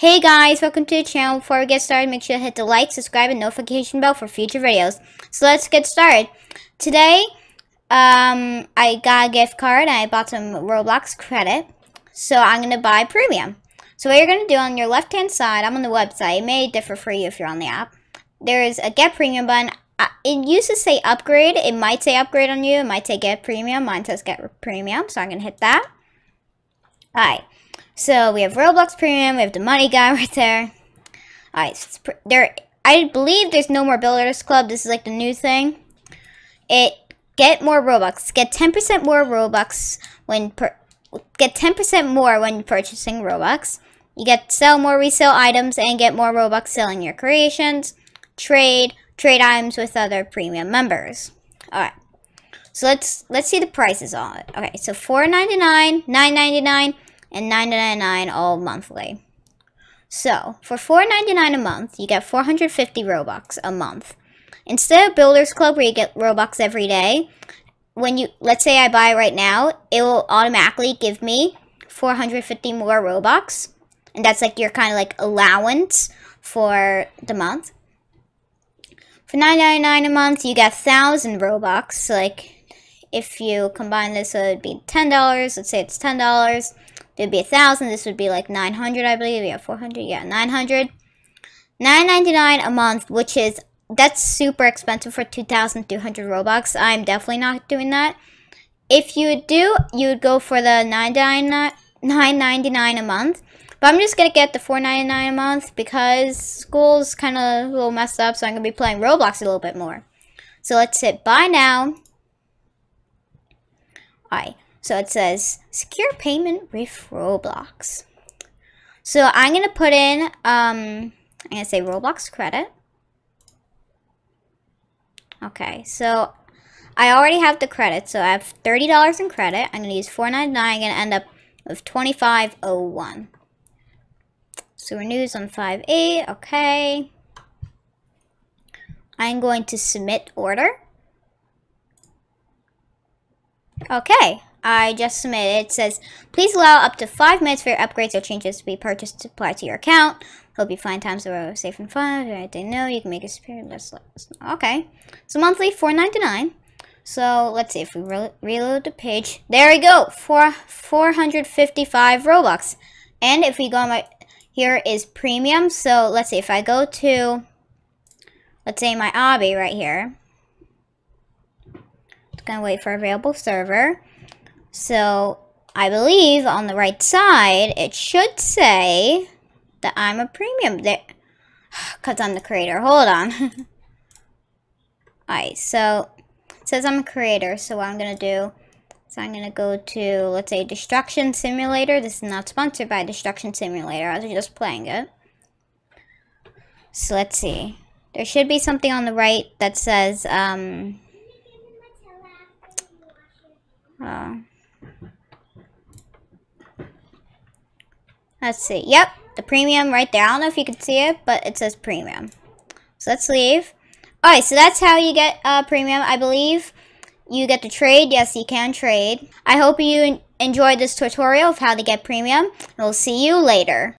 Hey guys, welcome to the channel. Before we get started, make sure to hit the like, subscribe, and notification bell for future videos. So let's get started. Today, um, I got a gift card and I bought some Roblox credit. So I'm going to buy premium. So what you're going to do on your left hand side, I'm on the website. It may differ for you if you're on the app. There is a get premium button. It used to say upgrade. It might say upgrade on you. It might say get premium. Mine says get premium. So I'm going to hit that. Alright. So we have Roblox Premium, we have the money guy right there. Alright, so there I believe there's no more Builders Club. This is like the new thing. It get more Robux. Get 10% more Robux when per, get 10% more when purchasing Robux. You get sell more resale items and get more Robux selling your creations. Trade trade items with other premium members. Alright. So let's let's see the prices on it. Okay, so $4.99, $9.99, and $9.99 all monthly. So, for $4.99 a month, you get 450 Robux a month. Instead of Builders Club where you get Robux every day, when you, let's say I buy right now, it will automatically give me 450 more Robux. And that's like your kind of like allowance for the month. For $9.99 a month, you get 1,000 Robux. Like, if you combine this, so it'd be $10. Let's say it's $10 it'd be a thousand. This would be like 900, I believe. Yeah, 400. Yeah, 900. 9.99 a month, which is that's super expensive for 2,200 Robux. I'm definitely not doing that. If you would do, you would go for the 9.99 a month. But I'm just gonna get the 4.99 a month because school's kind of a little messed up, so I'm gonna be playing Roblox a little bit more. So let's hit buy now. Alright. So it says secure payment with Roblox. So I'm going to put in, um, I'm going to say Roblox credit. Okay, so I already have the credit. So I have $30 in credit. I'm going to use $4.99. I'm going to end up with 25.01. So renews on 5.8. Okay. I'm going to submit order. Okay, I just submitted. It says, please allow up to five minutes for your upgrades or changes to be purchased to apply to your account. Hope you find times that are safe and fun. If I didn't know, you can make a spirit. Okay. So monthly, four ninety nine. So let's see if we re reload the page. There we go. Four four hundred fifty five Robux. And if we go on my here is premium. So let's see if I go to let's say my obby right here. It's gonna wait for available server. So I believe on the right side, it should say that I'm a premium there. Because I'm the creator. Hold on. Alright, so it says I'm a creator. So what I'm going to do so I'm going to go to, let's say, Destruction Simulator. This is not sponsored by Destruction Simulator. I was just playing it. So let's see. There should be something on the right that says, um... Uh, Let's see. Yep, the premium right there. I don't know if you can see it, but it says premium. So let's leave. Alright, so that's how you get uh, premium, I believe. You get to trade. Yes, you can trade. I hope you enjoyed this tutorial of how to get premium. We'll see you later.